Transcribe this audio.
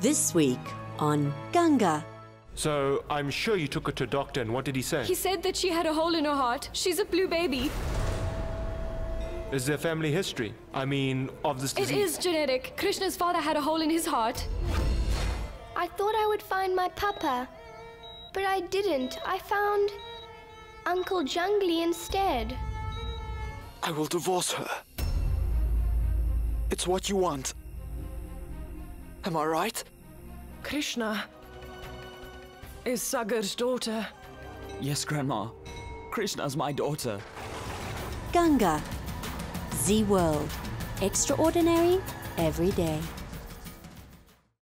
This week on Gangaa. So I'm sure you took her to a doctor, and what did he say? He said that she had a hole in her heart. She's a blue baby. Is there family history? I mean, of this It disease? is genetic. Krishna's father had a hole in his heart. I thought I would find my papa, but I didn't. I found Uncle Jungly instead. I will divorce her. It's what you want. Am I right? Krishna is Sagar's daughter. Yes, Grandma. Krishna's my daughter. Gangaa. Zee World. Extraordinary every day.